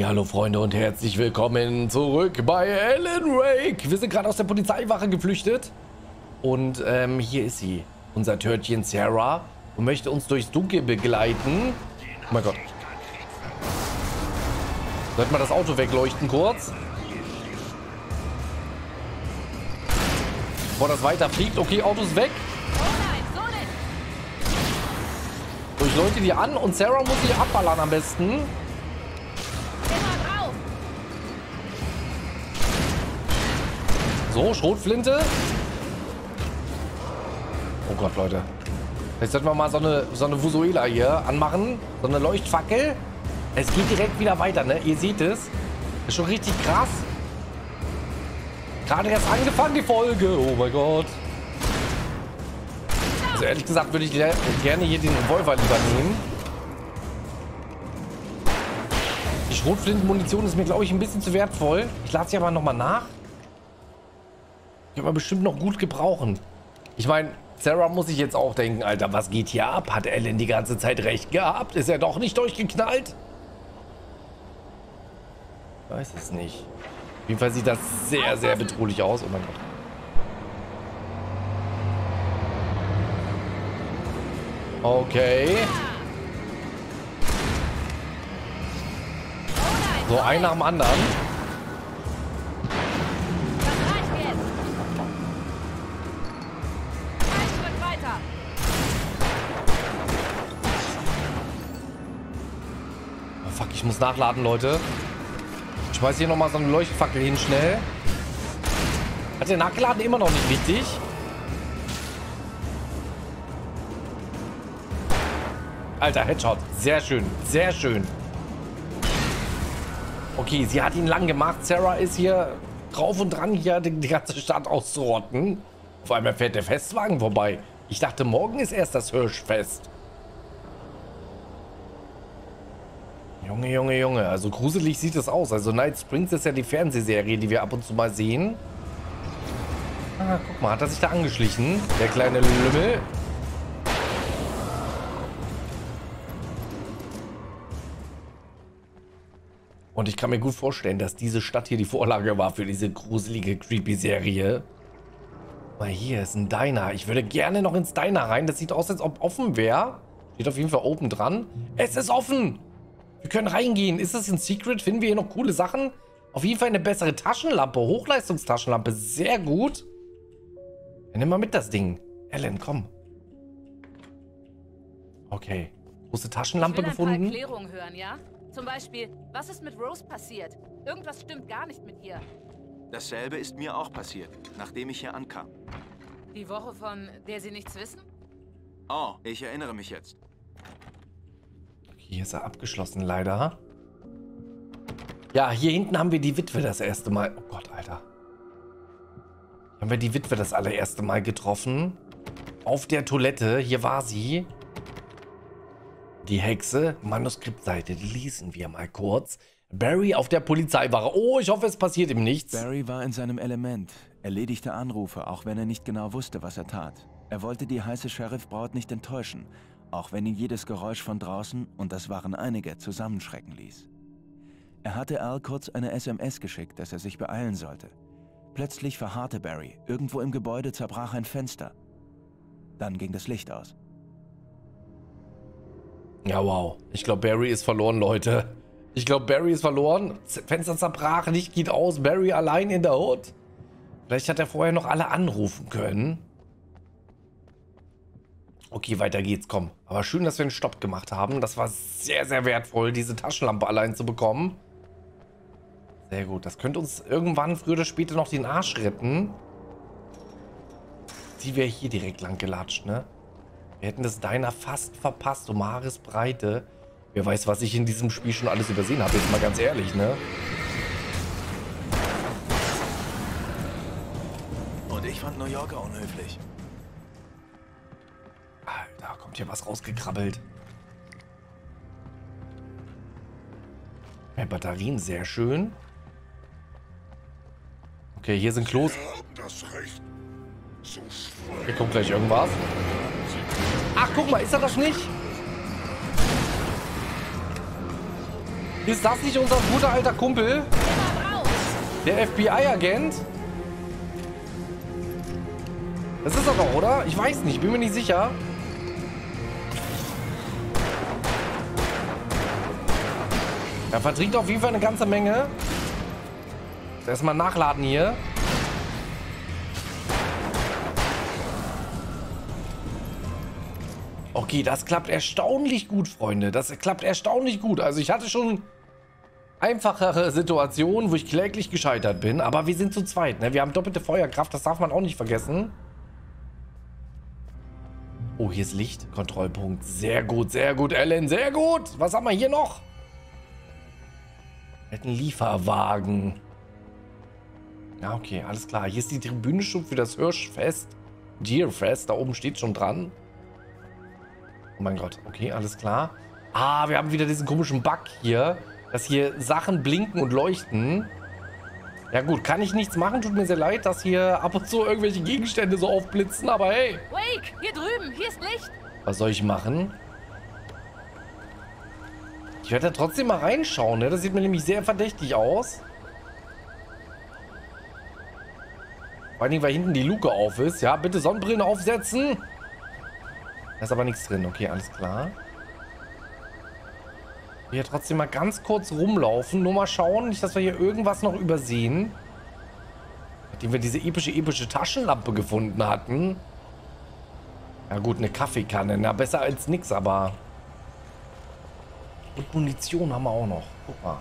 Hallo Freunde und herzlich willkommen zurück bei Alan Wake. Wir sind gerade aus der Polizeiwache geflüchtet und ähm, hier ist sie, unser Törtchen Sarah und möchte uns durchs Dunkel begleiten. Oh mein Gott. Sollten wir das Auto wegleuchten kurz? Bevor das weiter fliegt. Okay, Auto ist weg. So, ich läute die an und Sarah muss sie abballern am besten. So, Schrotflinte. Oh Gott, Leute. Jetzt sollten wir mal so eine, so eine Vusuela hier anmachen. So eine Leuchtfackel. Es geht direkt wieder weiter, ne? Ihr seht es. Ist schon richtig krass. Gerade erst angefangen, die Folge. Oh mein Gott. Also ehrlich gesagt würde ich gerne hier den Revolver lieber nehmen. Die Schrotflintenmunition ist mir, glaube ich, ein bisschen zu wertvoll. Ich lade sie aber nochmal nach. Kann man bestimmt noch gut gebrauchen. Ich meine, Sarah muss sich jetzt auch denken, Alter, was geht hier ab? Hat Ellen die ganze Zeit recht gehabt? Ist er doch nicht durchgeknallt? Weiß es nicht. Auf jeden Fall sieht das sehr, sehr bedrohlich aus. Oh mein Gott. Okay. So, ein nach dem anderen. Nachladen, Leute. Ich schmeiß hier nochmal so eine Leuchtfackel hin, schnell. Hat der nachgeladen immer noch nicht richtig? Alter, Headshot. Sehr schön. Sehr schön. Okay, sie hat ihn lang gemacht. Sarah ist hier drauf und dran, hier die, die ganze Stadt auszurotten. Vor allem fährt der Festwagen vorbei. Ich dachte, morgen ist erst das Hirschfest. Junge, Junge, Junge. Also gruselig sieht es aus. Also Night Springs ist ja die Fernsehserie, die wir ab und zu mal sehen. Ah, guck mal, hat er sich da angeschlichen? Der kleine Lümmel. Und ich kann mir gut vorstellen, dass diese Stadt hier die Vorlage war für diese gruselige, creepy Serie. Mal hier ist ein Diner. Ich würde gerne noch ins Diner rein. Das sieht aus, als ob offen wäre. Steht auf jeden Fall oben dran. Es ist offen! Wir können reingehen. Ist das ein Secret? Finden wir hier noch coole Sachen? Auf jeden Fall eine bessere Taschenlampe. Hochleistungstaschenlampe. Sehr gut. Ja, nimm mal mit das Ding. Ellen, komm. Okay. Große Taschenlampe ich will gefunden. Ein paar Erklärungen hören, ja? Zum Beispiel, was ist mit Rose passiert? Irgendwas stimmt gar nicht mit ihr. Dasselbe ist mir auch passiert, nachdem ich hier ankam. Die Woche, von der Sie nichts wissen? Oh, ich erinnere mich jetzt. Hier ist er abgeschlossen, leider. Ja, hier hinten haben wir die Witwe das erste Mal. Oh Gott, Alter. Hier haben wir die Witwe das allererste Mal getroffen. Auf der Toilette. Hier war sie. Die Hexe. Manuskriptseite. Die lesen wir mal kurz. Barry auf der Polizeiwache. Oh, ich hoffe, es passiert ihm nichts. Barry war in seinem Element. Erledigte Anrufe, auch wenn er nicht genau wusste, was er tat. Er wollte die heiße Sheriff-Braut nicht enttäuschen auch wenn ihn jedes Geräusch von draußen, und das waren einige, zusammenschrecken ließ. Er hatte Al kurz eine SMS geschickt, dass er sich beeilen sollte. Plötzlich verharrte Barry. Irgendwo im Gebäude zerbrach ein Fenster. Dann ging das Licht aus. Ja, wow. Ich glaube, Barry ist verloren, Leute. Ich glaube, Barry ist verloren. Fenster zerbrach, Licht geht aus. Barry allein in der Hut. Vielleicht hat er vorher noch alle anrufen können. Okay, weiter geht's, komm. Aber schön, dass wir einen Stopp gemacht haben. Das war sehr, sehr wertvoll, diese Taschenlampe allein zu bekommen. Sehr gut. Das könnte uns irgendwann früher oder später noch den Arsch retten. Die wäre hier direkt lang gelatscht, ne? Wir hätten das Diner fast verpasst, um Haaresbreite. Wer weiß, was ich in diesem Spiel schon alles übersehen habe, jetzt mal ganz ehrlich, ne? Und ich fand New Yorker unhöflich. Kommt hier was rausgekrabbelt. Mehr Batterien, sehr schön. Okay, hier sind Klos. Hier kommt gleich irgendwas. Ach, guck mal, ist er das nicht? Ist das nicht unser guter alter Kumpel? Der FBI-Agent? Das ist er doch, oder? Ich weiß nicht, bin mir nicht sicher. Er verträgt auf jeden Fall eine ganze Menge. Erstmal nachladen hier. Okay, das klappt erstaunlich gut, Freunde. Das klappt erstaunlich gut. Also ich hatte schon einfachere Situationen, wo ich kläglich gescheitert bin. Aber wir sind zu zweit. Ne? Wir haben doppelte Feuerkraft. Das darf man auch nicht vergessen. Oh, hier ist Licht. Kontrollpunkt. Sehr gut, sehr gut, Ellen. Sehr gut. Was haben wir hier noch? Ein Lieferwagen. Ja, okay, alles klar. Hier ist die Tribüne schon für das Hirschfest. Deerfest. Da oben steht schon dran. Oh mein Gott. Okay, alles klar. Ah, wir haben wieder diesen komischen Bug hier, dass hier Sachen blinken und leuchten. Ja gut, kann ich nichts machen. Tut mir sehr leid, dass hier ab und zu irgendwelche Gegenstände so aufblitzen, aber hey. Wake, hier drüben, hier ist Licht. Was soll ich machen? Ich werde da trotzdem mal reinschauen, ne? Das sieht mir nämlich sehr verdächtig aus. Vor allen Dingen, weil hinten die Luke auf ist. Ja, bitte Sonnenbrillen aufsetzen. Da ist aber nichts drin. Okay, alles klar. Hier trotzdem mal ganz kurz rumlaufen. Nur mal schauen, nicht, dass wir hier irgendwas noch übersehen. Nachdem wir diese epische, epische Taschenlampe gefunden hatten. Ja gut, eine Kaffeekanne. Na, besser als nix, aber... Munition haben wir auch noch. Guck mal.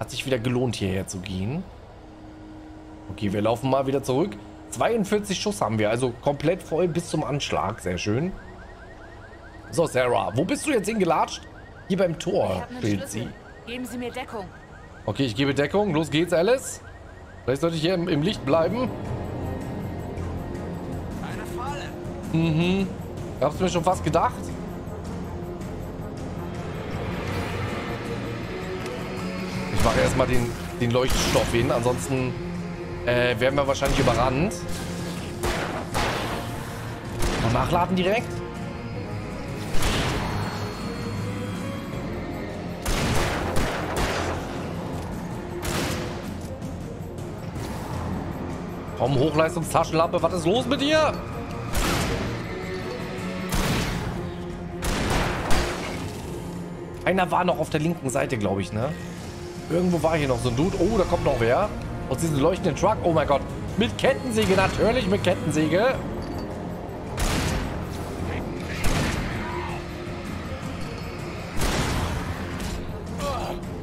Hat sich wieder gelohnt, hierher zu gehen. Okay, wir laufen mal wieder zurück. 42 Schuss haben wir, also komplett voll bis zum Anschlag. Sehr schön. So, Sarah, wo bist du jetzt hingelatscht? Hier beim Tor, steht sie. Geben Sie mir Deckung. Okay, ich gebe Deckung. Los geht's, Alice. Vielleicht sollte ich hier im, im Licht bleiben. Eine Falle. Mhm. Ich hab's mir schon fast gedacht. Mache erstmal den, den Leuchtstoff hin, ansonsten äh, werden wir wahrscheinlich überrannt. Mal nachladen direkt. Komm, Hochleistungstaschenlampe, was ist los mit dir? Einer war noch auf der linken Seite, glaube ich, ne? Irgendwo war hier noch so ein Dude. Oh, da kommt noch wer. Aus diesem leuchtenden Truck. Oh mein Gott. Mit Kettensäge, natürlich mit Kettensäge.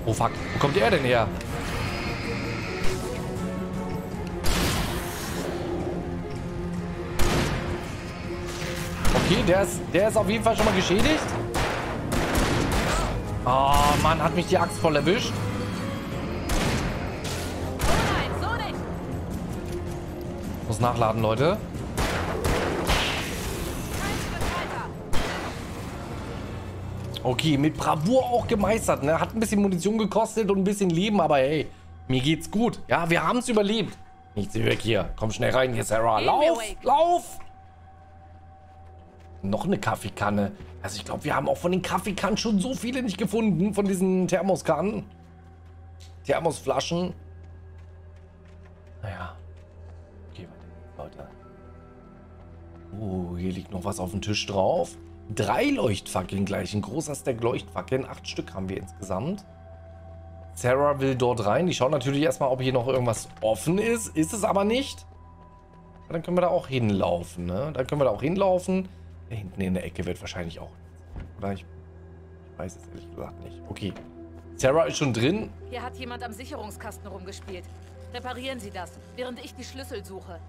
Oh fuck. Wo kommt er denn her? Okay, der ist, der ist auf jeden Fall schon mal geschädigt. Oh Mann, hat mich die Axt voll erwischt. Muss nachladen, Leute. Okay, mit Bravour auch gemeistert, ne? Hat ein bisschen Munition gekostet und ein bisschen Leben, aber hey, mir geht's gut. Ja, wir haben es überlebt. Nichts weg hier. Komm schnell rein hier, Sarah. Lauf, lauf! Noch eine Kaffeekanne. Also ich glaube, wir haben auch von den Kaffeekannen schon so viele nicht gefunden. Von diesen Thermoskannen. Thermosflaschen. Oh, hier liegt noch was auf dem Tisch drauf. Drei Leuchtfackeln gleich. Ein großer Stack Leuchtfackeln. Acht Stück haben wir insgesamt. Sarah will dort rein. Die schaut natürlich erstmal, ob hier noch irgendwas offen ist. Ist es aber nicht. Dann können wir da auch hinlaufen, ne? Dann können wir da auch hinlaufen. Da hinten in der Ecke wird wahrscheinlich auch. Oder ich, ich weiß es ehrlich gesagt nicht. Okay. Sarah ist schon drin. Hier hat jemand am Sicherungskasten rumgespielt. Reparieren Sie das, während ich die Schlüssel suche.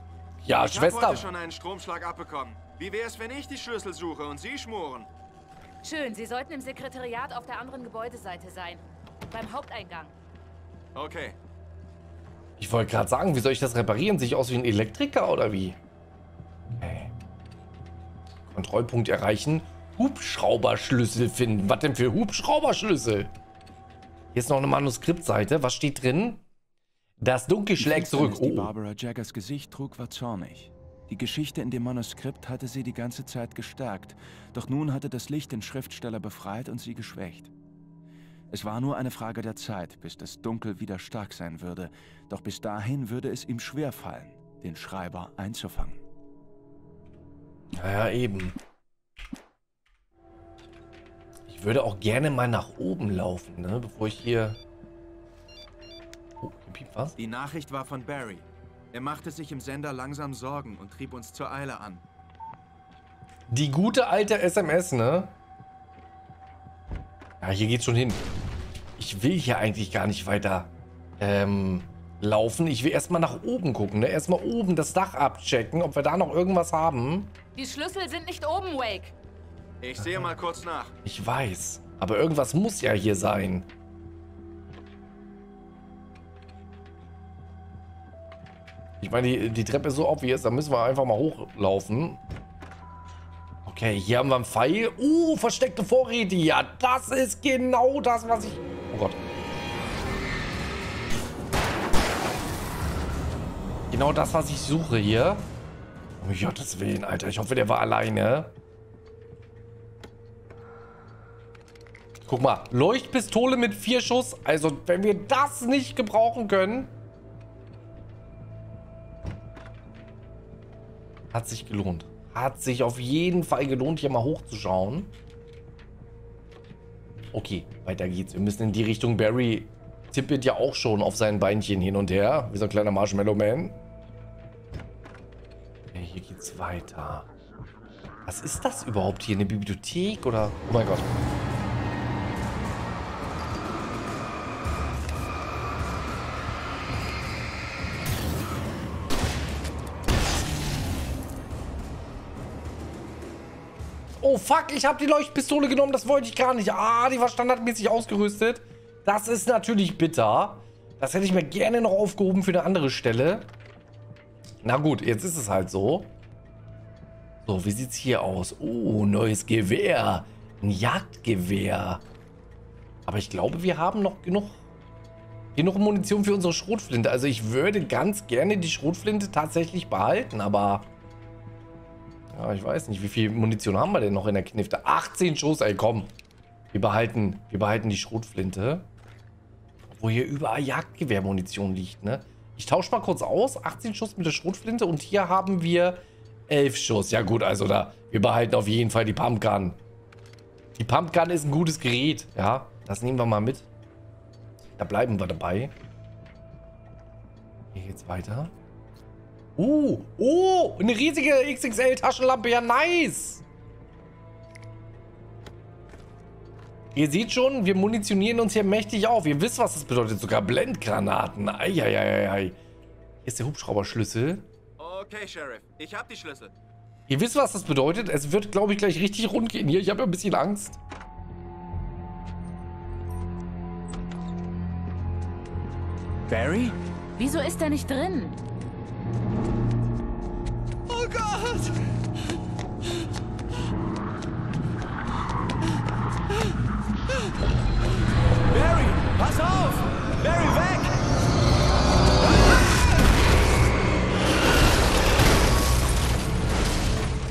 Ja, Ich habe Schwester. heute schon einen Stromschlag abbekommen. Wie wäre es, wenn ich die Schlüssel suche und Sie schmoren? Schön, Sie sollten im Sekretariat auf der anderen Gebäudeseite sein. Beim Haupteingang. Okay. Ich wollte gerade sagen, wie soll ich das reparieren? Sehe ich aus wie ein Elektriker oder wie? Okay. Kontrollpunkt erreichen. Hubschrauberschlüssel finden. Was denn für Hubschrauberschlüssel? Hier ist noch eine Manuskriptseite. Was steht drin? Das Dunkel schlägt zurück. Finsternis, Die Oh. Barbara Jaggers Gesicht trug, war zornig. Die Geschichte in dem Manuskript hatte sie die ganze Zeit gestärkt, doch nun hatte das Licht den Schriftsteller befreit und sie geschwächt. Es war nur eine Frage der Zeit, bis das Dunkel wieder stark sein würde. Doch bis dahin würde es ihm schwerfallen, den Schreiber einzufangen. Naja, eben. Ich würde auch gerne mal nach oben laufen, ne? Bevor ich hier... Piept was? Die Nachricht war von Barry. Er machte sich im Sender langsam Sorgen und trieb uns zur Eile an. Die gute alte SMS, ne? Ja, hier geht's schon hin. Ich will hier eigentlich gar nicht weiter ähm, laufen. Ich will erstmal nach oben gucken, ne? Erstmal oben das Dach abchecken, ob wir da noch irgendwas haben. Die Schlüssel sind nicht oben, Wake. Ich sehe mal kurz nach. Ich weiß. Aber irgendwas muss ja hier sein. Ich meine, die, die Treppe ist so obvious, da müssen wir einfach mal hochlaufen. Okay, hier haben wir einen Pfeil. Uh, versteckte Vorräte. Ja, das ist genau das, was ich... Oh Gott. Genau das, was ich suche hier. Um Gottes Willen, Alter. Ich hoffe, der war alleine. Guck mal, Leuchtpistole mit vier Schuss. Also, wenn wir das nicht gebrauchen können... Hat sich gelohnt. Hat sich auf jeden Fall gelohnt, hier mal hochzuschauen. Okay, weiter geht's. Wir müssen in die Richtung. Barry tippet ja auch schon auf seinen Beinchen hin und her. Wie so ein kleiner Marshmallow Man. Okay, hier geht's weiter. Was ist das überhaupt hier? Eine Bibliothek oder... Oh mein Gott. Fuck, ich habe die Leuchtpistole genommen. Das wollte ich gar nicht. Ah, die war standardmäßig ausgerüstet. Das ist natürlich bitter. Das hätte ich mir gerne noch aufgehoben für eine andere Stelle. Na gut, jetzt ist es halt so. So, wie sieht's hier aus? Oh, neues Gewehr. Ein Jagdgewehr. Aber ich glaube, wir haben noch genug, genug Munition für unsere Schrotflinte. Also ich würde ganz gerne die Schrotflinte tatsächlich behalten, aber... Ja, ich weiß nicht, wie viel Munition haben wir denn noch in der Knifte? 18 Schuss, ey, komm. Wir behalten, wir behalten die Schrotflinte. Wo hier überall Jagdgewehrmunition liegt, ne? Ich tausche mal kurz aus. 18 Schuss mit der Schrotflinte und hier haben wir 11 Schuss. Ja gut, also da, wir behalten auf jeden Fall die Pumpgun. Die Pumpgun ist ein gutes Gerät, ja. Das nehmen wir mal mit. Da bleiben wir dabei. Hier geht's weiter. Uh, oh, eine riesige XXL-Taschenlampe. Ja, nice. Ihr seht schon, wir munitionieren uns hier mächtig auf. Ihr wisst, was das bedeutet. Sogar Blendgranaten. Eieieiei. Hier ist der Hubschrauberschlüssel. Okay, Sheriff. Ich hab die Schlüssel. Ihr wisst, was das bedeutet. Es wird, glaube ich, gleich richtig rund gehen hier. Ich habe ja ein bisschen Angst. Barry? Wieso ist er nicht drin? Gott! Barry, pass auf! Barry, weg!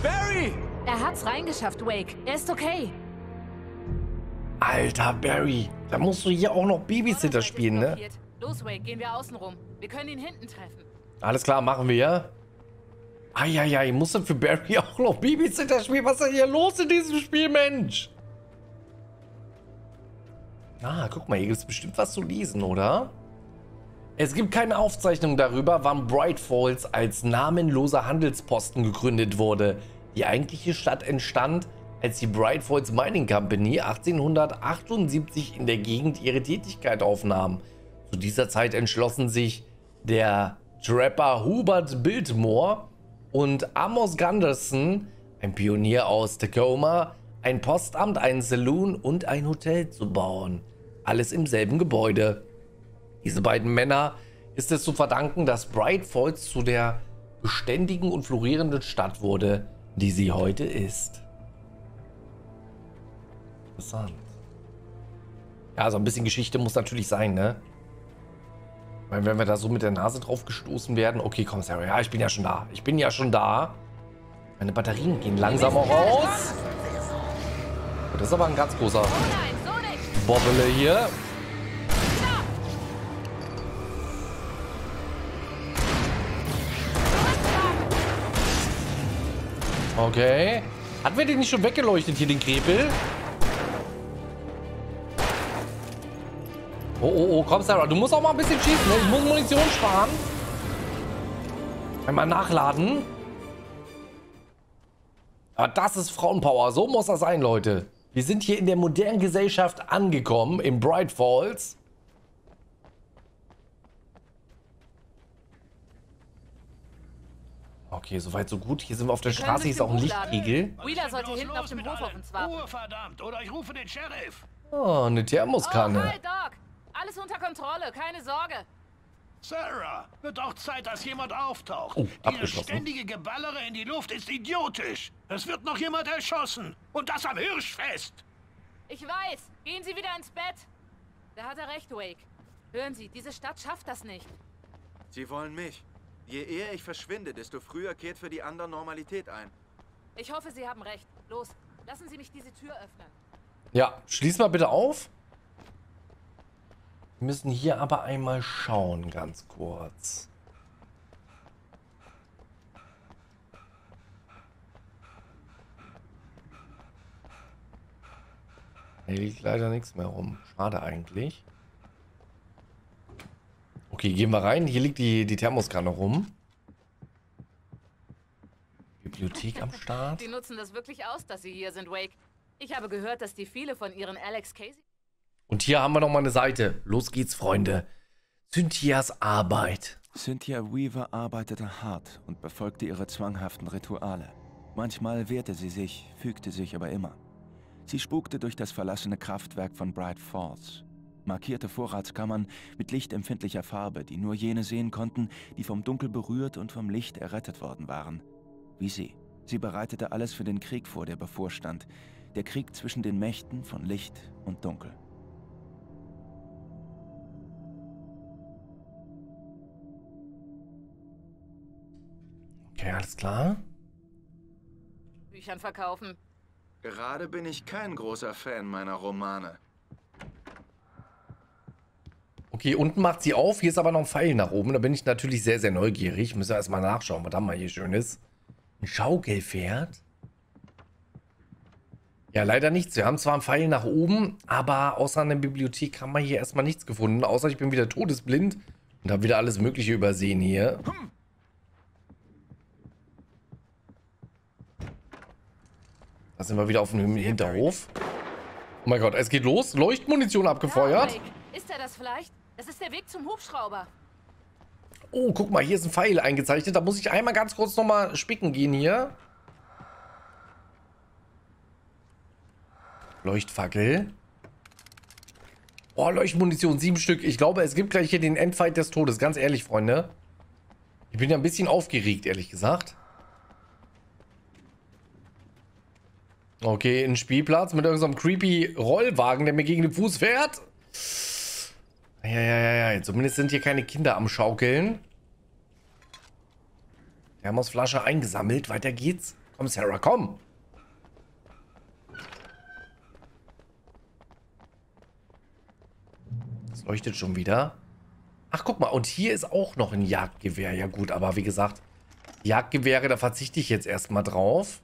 Barry! Er hat's reingeschafft, Wake. Er ist okay. Alter, Barry. Da musst du hier auch noch Babysitter spielen, ne? Los, Wake, gehen wir außen rum. Wir können ihn hinten treffen. Alles klar, machen wir. Eieiei, muss er für Barry auch noch Babysitter spielen? Was ist denn hier los in diesem Spiel, Mensch? Ah, guck mal, hier gibt es bestimmt was zu lesen, oder? Es gibt keine Aufzeichnung darüber, wann Bright Falls als namenloser Handelsposten gegründet wurde. Die eigentliche Stadt entstand, als die Bright Falls Mining Company 1878 in der Gegend ihre Tätigkeit aufnahm. Zu dieser Zeit entschlossen sich der Trapper Hubert Biltmore und Amos Gunderson, ein Pionier aus Tacoma, ein Postamt, ein Saloon und ein Hotel zu bauen. Alles im selben Gebäude. Diese beiden Männer ist es zu verdanken, dass Bright Falls zu der beständigen und florierenden Stadt wurde, die sie heute ist. Interessant. Ja, so ein bisschen Geschichte muss natürlich sein, ne? Weil wenn wir da so mit der Nase drauf gestoßen werden. Okay, komm, Sarah. Ja, ich bin ja schon da. Ich bin ja schon da. Meine Batterien gehen langsamer raus. Das ist aber ein ganz großer. Bobbele hier. Okay. Hatten wir den nicht schon weggeleuchtet hier, den Krepel? Oh, oh, oh, komm, Sarah, du musst auch mal ein bisschen schießen, ne? Ich muss Munition sparen. Einmal nachladen. Aber das ist Frauenpower. So muss das sein, Leute. Wir sind hier in der modernen Gesellschaft angekommen, in Bright Falls. Okay, soweit so gut. Hier sind wir auf der Straße, hier ist auch ein Lichtkegel. Wheeler sollte hinten auf dem Hof auf uns warten. Ruhe, verdammt, oder ich rufe den Sheriff. Oh, eine Thermoskanne. Oh, hi, Doc. Alles unter Kontrolle, keine Sorge. Sarah, wird auch Zeit, dass jemand auftaucht. Oh, Dieses ständige Geballere in die Luft ist idiotisch. Es wird noch jemand erschossen. Und das am Hirschfest. Ich weiß. Gehen Sie wieder ins Bett. Da hat er recht, Wake. Hören Sie, diese Stadt schafft das nicht. Sie wollen mich. Je eher ich verschwinde, desto früher kehrt für die anderen Normalität ein. Ich hoffe, Sie haben recht. Los, lassen Sie mich diese Tür öffnen. Ja, schließ mal bitte auf. Wir müssen hier aber einmal schauen, ganz kurz. Hier liegt leider nichts mehr rum. Schade eigentlich. Okay, gehen wir rein. Hier liegt die, die Thermoskanne rum. Bibliothek am Start. Die nutzen das wirklich aus, dass Sie hier sind, Wake. Ich habe gehört, dass die viele von Ihren Alex Casey... Und hier haben wir noch mal eine Seite. Los geht's, Freunde. Cynthias Arbeit. Cynthia Weaver arbeitete hart und befolgte ihre zwanghaften Rituale. Manchmal wehrte sie sich, fügte sich aber immer. Sie spukte durch das verlassene Kraftwerk von Bright Falls, markierte Vorratskammern mit lichtempfindlicher Farbe, die nur jene sehen konnten, die vom Dunkel berührt und vom Licht errettet worden waren. Wie sie. Sie bereitete alles für den Krieg vor, der bevorstand. Der Krieg zwischen den Mächten von Licht und Dunkel. Okay, alles klar. Büchern verkaufen. Gerade bin ich kein großer Fan meiner Romane. Okay, unten macht sie auf. Hier ist aber noch ein Pfeil nach oben. Da bin ich natürlich sehr, sehr neugierig. Müssen wir erstmal nachschauen, was da mal hier schön ist. Ein Schaukelpferd? Ja, leider nichts. Wir haben zwar einen Pfeil nach oben, aber außer einer Bibliothek haben wir hier erstmal nichts gefunden. Außer ich bin wieder todesblind und habe wieder alles Mögliche übersehen hier. Da sind wir wieder auf dem Hinterhof. Oh mein Gott, es geht los. Leuchtmunition abgefeuert. Ja. Ist er das vielleicht? Das ist der Weg zum Hubschrauber. Oh, guck mal, hier ist ein Pfeil eingezeichnet. Da muss ich einmal ganz kurz nochmal spicken gehen hier. Leuchtfackel. Oh, Leuchtmunition, sieben Stück. Ich glaube, es gibt gleich hier den Endfight des Todes. Ganz ehrlich, Freunde. Ich bin ja ein bisschen aufgeregt, ehrlich gesagt. Okay, ein Spielplatz mit irgendeinem creepy Rollwagen, der mir gegen den Fuß fährt. Ja, ja, ja, ja. Zumindest sind hier keine Kinder am Schaukeln. Thermosflasche eingesammelt. Weiter geht's. Komm, Sarah, komm. Das leuchtet schon wieder. Ach, guck mal. Und hier ist auch noch ein Jagdgewehr. Ja gut, aber wie gesagt, Jagdgewehre, da verzichte ich jetzt erstmal drauf.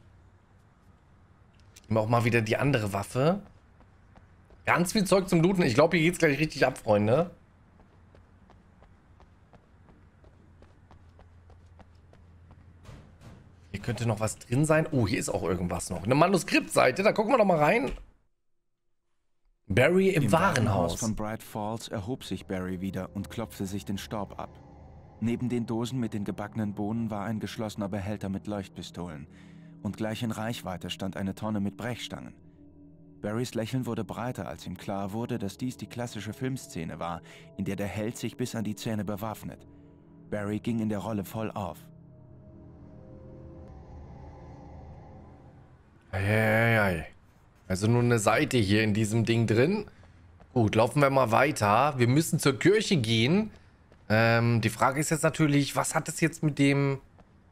Ich nehme auch mal wieder die andere Waffe. Ganz viel Zeug zum Looten. Ich glaube, hier geht's gleich richtig ab, Freunde. Hier könnte noch was drin sein. Oh, hier ist auch irgendwas noch. Eine Manuskriptseite, da gucken wir doch mal rein. Barry im, Im Warenhaus. von Bright Falls erhob sich Barry wieder und klopfte sich den Staub ab. Neben den Dosen mit den gebackenen Bohnen war ein geschlossener Behälter mit Leuchtpistolen. Und gleich in Reichweite stand eine Tonne mit Brechstangen. Barrys Lächeln wurde breiter, als ihm klar wurde, dass dies die klassische Filmszene war, in der der Held sich bis an die Zähne bewaffnet. Barry ging in der Rolle voll auf. Eieiei. Also nur eine Seite hier in diesem Ding drin. Gut, laufen wir mal weiter. Wir müssen zur Kirche gehen. Ähm, die Frage ist jetzt natürlich, was hat es jetzt mit dem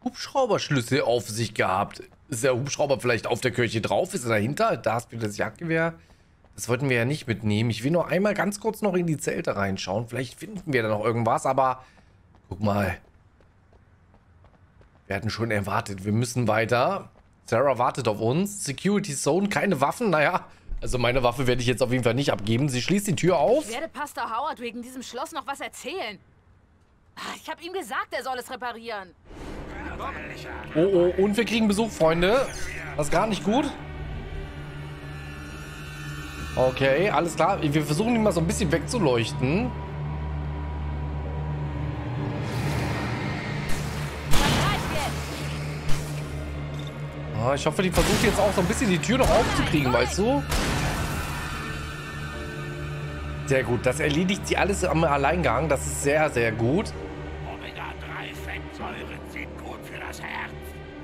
Hubschrauberschlüssel auf sich gehabt? Ist der Hubschrauber vielleicht auf der Kirche drauf? Ist er dahinter? Da hast du das Jagdgewehr. Das wollten wir ja nicht mitnehmen. Ich will nur einmal ganz kurz noch in die Zelte reinschauen. Vielleicht finden wir da noch irgendwas, aber guck mal. Wir hatten schon erwartet, wir müssen weiter. Sarah wartet auf uns. Security Zone, keine Waffen. Naja, also meine Waffe werde ich jetzt auf jeden Fall nicht abgeben. Sie schließt die Tür auf. Ich werde Pastor Howard wegen diesem Schloss noch was erzählen. Ah, ich habe ihm gesagt, er soll es reparieren. Oh, oh, und wir kriegen Besuch, Freunde. Das ist gar nicht gut. Okay, alles klar. Wir versuchen ihn mal so ein bisschen wegzuleuchten. Ah, ich hoffe, die versucht jetzt auch so ein bisschen die Tür noch aufzukriegen, weißt du? Sehr gut. Das erledigt sie alles am Alleingang. Das ist sehr, sehr gut.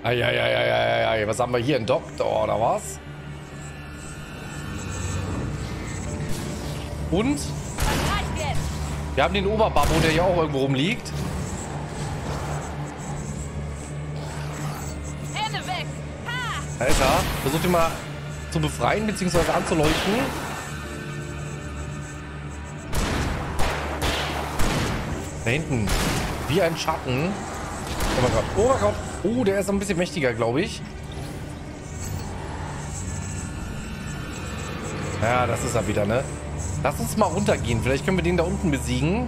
Eieieiei. Was haben wir hier? Ein Doktor oder was? Und? Wir haben den Oberbabbo, der hier auch irgendwo rumliegt. Alter, versucht ihn mal zu befreien bzw. anzuleuchten. Da hinten. Wie ein Schatten. Oh mein Gott. Oh mein Gott. Oh, der ist ein bisschen mächtiger, glaube ich. Ja, das ist er wieder, ne? Lass uns mal runtergehen. Vielleicht können wir den da unten besiegen.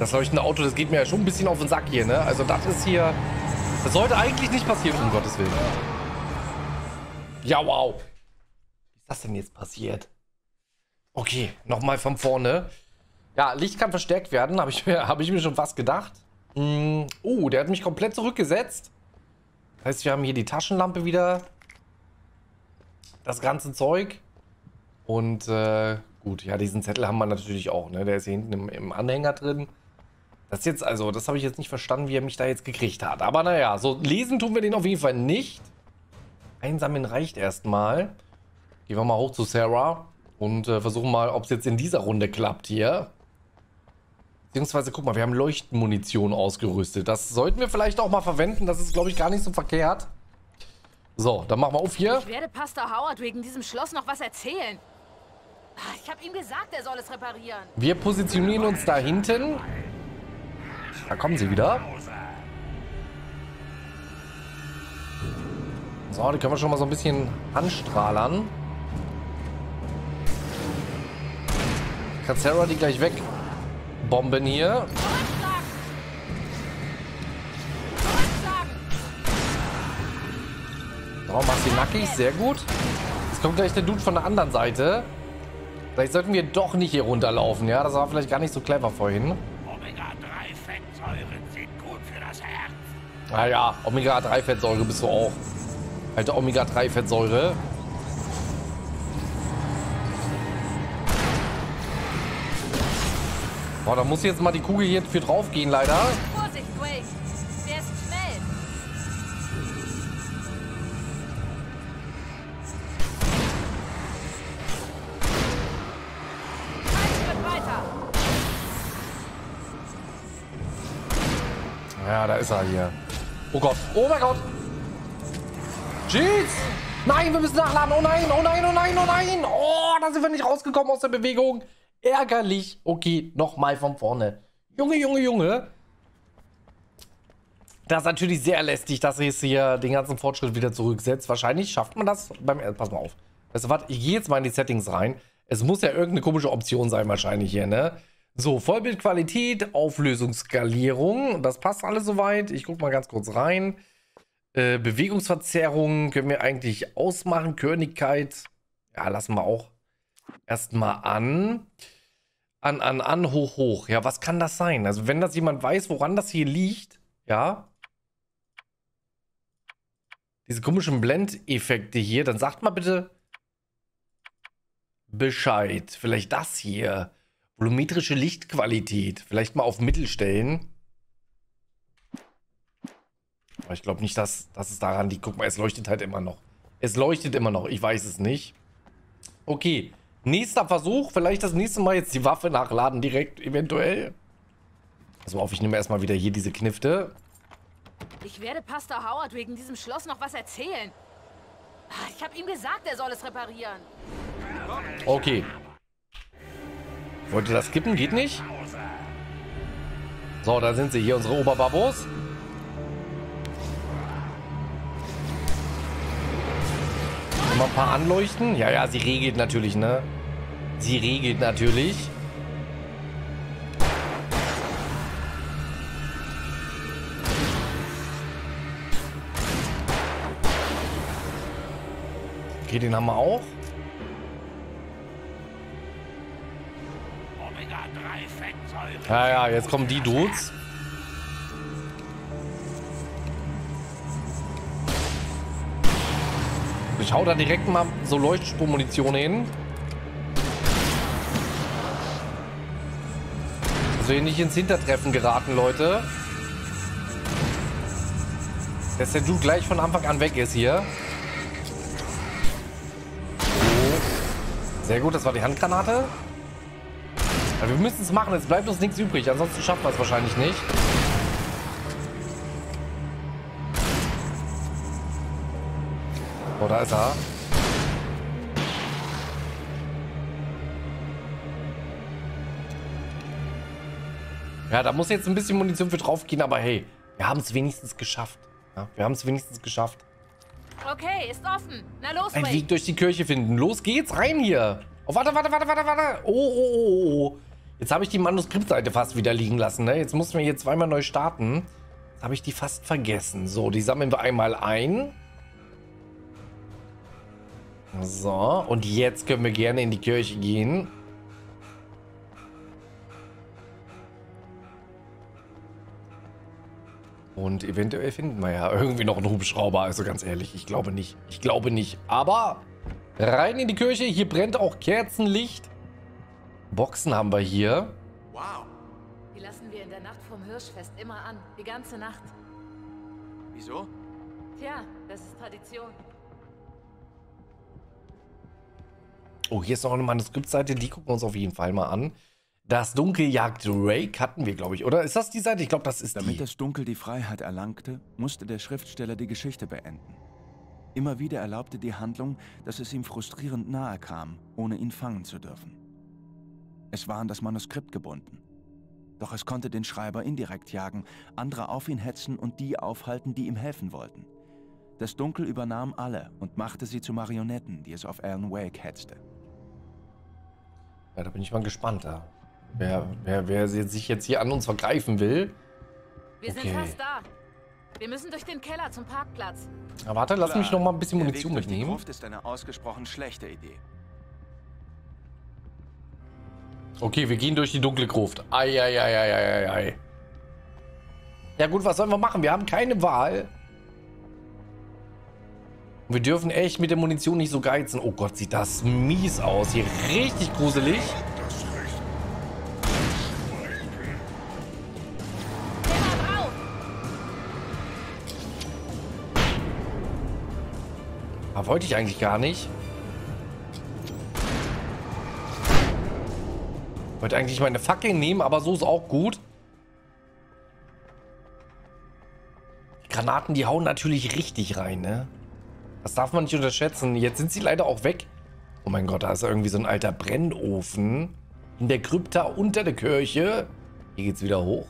Das leuchtende Auto, das geht mir ja schon ein bisschen auf den Sack hier, ne? Also das ist hier... Das sollte eigentlich nicht passieren, um Gottes Willen. Ja, wow. Wie ist das denn jetzt passiert? Okay, nochmal von vorne. Ja, Licht kann verstärkt werden, habe ich, mir, hab ich mir schon fast gedacht. Mm, oh, der hat mich komplett zurückgesetzt. Das heißt, wir haben hier die Taschenlampe wieder. Das ganze Zeug. Und äh, Gut, ja, diesen Zettel haben wir natürlich auch, ne? Der ist hier hinten im, im Anhänger drin. Das jetzt, also, das habe ich jetzt nicht verstanden, wie er mich da jetzt gekriegt hat. Aber naja, so lesen tun wir den auf jeden Fall nicht. Einsammeln reicht erstmal. Gehen wir mal hoch zu Sarah und äh, versuchen mal, ob es jetzt in dieser Runde klappt hier. Beziehungsweise, guck mal, wir haben Leuchtmunition ausgerüstet. Das sollten wir vielleicht auch mal verwenden. Das ist, glaube ich, gar nicht so verkehrt. So, dann machen wir auf hier. Ich werde Pastor Howard wegen diesem Schloss noch was erzählen. Ah, ich habe ihm gesagt, er soll es reparieren. Wir positionieren uns da hinten. Da kommen sie wieder. So, die können wir schon mal so ein bisschen anstrahlern. Sarah die gleich wegbomben hier. So, mach sie nackig, sehr gut. Jetzt kommt gleich der Dude von der anderen Seite. Vielleicht sollten wir doch nicht hier runterlaufen, ja? Das war vielleicht gar nicht so clever vorhin. Omega-3-Fettsäuren sind gut für das Herz. Naja, ah Omega-3-Fettsäure bist du auch. Alte Omega-3-Fettsäure. Boah, da muss jetzt mal die Kugel hier für drauf gehen, leider. Ja, da ist er hier. Oh Gott. Oh mein Gott. Jeez. Nein, wir müssen nachladen. Oh nein, oh nein, oh nein, oh nein. Oh, da sind wir nicht rausgekommen aus der Bewegung. Ärgerlich. Okay, nochmal von vorne. Junge, Junge, Junge. Das ist natürlich sehr lästig, dass es hier den ganzen Fortschritt wieder zurücksetzt. Wahrscheinlich schafft man das beim... Pass mal auf. Weißt du was? Ich gehe jetzt mal in die Settings rein. Es muss ja irgendeine komische Option sein wahrscheinlich hier, ne? So, Vollbildqualität, Auflösungsskalierung. Das passt alles soweit. Ich gucke mal ganz kurz rein. Äh, Bewegungsverzerrung können wir eigentlich ausmachen. Körnigkeit, ja, lassen wir auch erstmal an. An, an, an, hoch, hoch. Ja, was kann das sein? Also, wenn das jemand weiß, woran das hier liegt, ja. Diese komischen Blendeffekte hier, dann sagt mal bitte Bescheid. Vielleicht das hier. Volumetrische Lichtqualität. Vielleicht mal auf Mittel stellen. Aber ich glaube nicht, dass, dass es daran liegt. Guck mal, es leuchtet halt immer noch. Es leuchtet immer noch. Ich weiß es nicht. Okay. Nächster Versuch. Vielleicht das nächste Mal jetzt die Waffe nachladen direkt, eventuell. Mal auf, ich nehme erstmal wieder hier diese Knifte. Ich werde Pastor Howard wegen diesem Schloss noch was erzählen. Ah, ich habe ihm gesagt, er soll es reparieren. Okay. Wollte das kippen? Geht nicht? So, da sind sie. Hier unsere Oberbabos. Mal ein paar anleuchten. Ja, ja, sie regelt natürlich, ne? Sie regelt natürlich. Okay, den haben wir auch. Ja, ja, jetzt kommen die Dudes. Ich hau da direkt mal so Leuchtspurmunition hin. Dass wir nicht ins Hintertreffen geraten, Leute. Dass der Dude gleich von Anfang an weg ist hier. Sehr gut, das war die Handgranate. Aber wir müssen es machen, es bleibt uns nichts übrig. Ansonsten schaffen wir es wahrscheinlich nicht. Oh, da ist er. Ja, da muss jetzt ein bisschen Munition für drauf gehen, aber hey, wir haben es wenigstens geschafft. Ja, wir haben es wenigstens geschafft. Okay, ist offen. Na los, Ein Weg durch die Kirche finden. Los geht's, rein hier. Oh, warte, warte, warte, warte, warte. Oh, oh, oh, oh. Jetzt habe ich die Manuskriptseite fast wieder liegen lassen. Ne? Jetzt mussten wir hier zweimal neu starten. Jetzt habe ich die fast vergessen. So, die sammeln wir einmal ein. So, und jetzt können wir gerne in die Kirche gehen. Und eventuell finden wir ja irgendwie noch einen Hubschrauber. Also ganz ehrlich, ich glaube nicht. Ich glaube nicht. Aber rein in die Kirche. Hier brennt auch Kerzenlicht. Boxen haben wir hier. Wow. Die lassen wir in der Nacht vom Hirschfest immer an. Die ganze Nacht. Wieso? Tja, das ist Tradition. Oh, hier ist noch eine Manuskriptseite. Die gucken wir uns auf jeden Fall mal an. Das Dunkel jagt Rake hatten wir, glaube ich, oder? Ist das die Seite? Ich glaube, das ist Damit die. das Dunkel die Freiheit erlangte, musste der Schriftsteller die Geschichte beenden. Immer wieder erlaubte die Handlung, dass es ihm frustrierend nahe kam, ohne ihn fangen zu dürfen. Es war an das Manuskript gebunden. Doch es konnte den Schreiber indirekt jagen, andere auf ihn hetzen und die aufhalten, die ihm helfen wollten. Das Dunkel übernahm alle und machte sie zu Marionetten, die es auf Alan Wake hetzte. Ja, da bin ich mal gespannt. Da. Wer, wer, wer sich jetzt hier an uns vergreifen will. Wir okay. sind fast da. Wir müssen durch den Keller zum Parkplatz. Na, warte, lass mich noch mal ein bisschen Munition Der Weg mitnehmen. Die Gruft ist eine ausgesprochen schlechte Idee. Okay, wir gehen durch die dunkle Gruft. Eieieiei. Ja gut, was sollen wir machen? Wir haben keine Wahl. Wir dürfen echt mit der Munition nicht so geizen. Oh Gott, sieht das mies aus. Hier richtig gruselig. Wollte ich eigentlich gar nicht. Wollte eigentlich meine Fackel nehmen, aber so ist auch gut. Die Granaten, die hauen natürlich richtig rein, ne? Das darf man nicht unterschätzen. Jetzt sind sie leider auch weg. Oh mein Gott, da ist irgendwie so ein alter Brennofen. In der Krypta unter der Kirche. Hier geht's wieder hoch.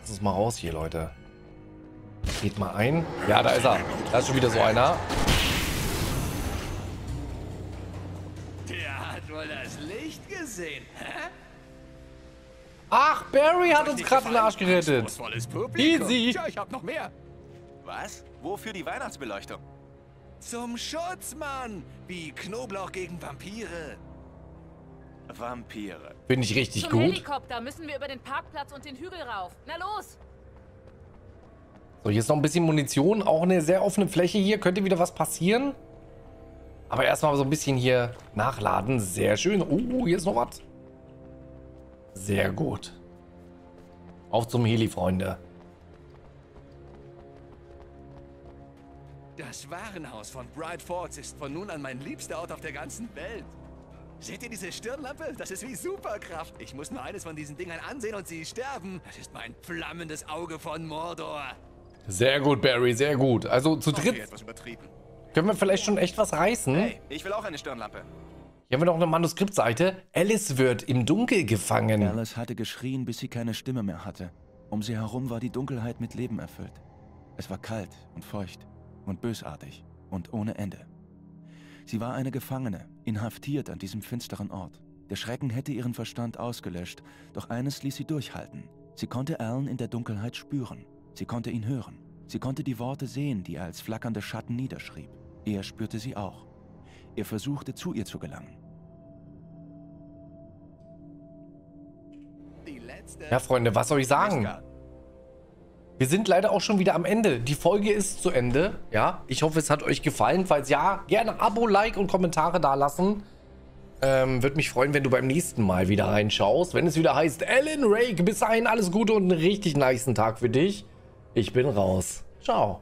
Lass uns mal raus hier, Leute. Geht mal ein. Ja, da ist er. Da ist schon wieder so einer. Der hat wohl das Licht gesehen, hä? Ach, Barry hat uns gerade den Arsch gerettet. Easy. Tja, ich hab noch mehr. Was? Wofür die Weihnachtsbeleuchtung? Zum Schutz, Mann! Wie Knoblauch gegen Vampire. Vampire. Bin ich richtig Zum gut? Helikopter müssen wir über den Parkplatz und den Hügel rauf. Na los! So, hier ist noch ein bisschen Munition. Auch eine sehr offene Fläche hier. Könnte wieder was passieren. Aber erstmal so ein bisschen hier nachladen. Sehr schön. Oh, hier ist noch was. Sehr gut. Auf zum Heli, Freunde. Das Warenhaus von Bright Falls ist von nun an mein liebster Ort auf der ganzen Welt. Seht ihr diese Stirnlampe? Das ist wie Superkraft. Ich muss nur eines von diesen Dingern ansehen und sie sterben. Das ist mein flammendes Auge von Mordor. Sehr gut, Barry, sehr gut. Also zu dritt. etwas übertrieben. Können wir vielleicht schon echt was reißen? Hey, ich will auch eine Stirnlampe. Hier haben wir noch eine Manuskriptseite. Alice wird im Dunkel gefangen. Alice hatte geschrien, bis sie keine Stimme mehr hatte. Um sie herum war die Dunkelheit mit Leben erfüllt. Es war kalt und feucht und bösartig und ohne Ende. Sie war eine Gefangene, inhaftiert an diesem finsteren Ort. Der Schrecken hätte ihren Verstand ausgelöscht, doch eines ließ sie durchhalten. Sie konnte Alan in der Dunkelheit spüren. Sie konnte ihn hören. Sie konnte die Worte sehen, die er als flackernde Schatten niederschrieb. Er spürte sie auch. Er versuchte, zu ihr zu gelangen. Ja, Freunde, was soll ich sagen? Wir sind leider auch schon wieder am Ende. Die Folge ist zu Ende. Ja, ich hoffe, es hat euch gefallen. Falls ja, gerne Abo, Like und Kommentare da lassen. Ähm, Würde mich freuen, wenn du beim nächsten Mal wieder reinschaust. Wenn es wieder heißt, Alan Rake, bis dahin alles Gute und einen richtig niceen Tag für dich. Ich bin raus. Ciao.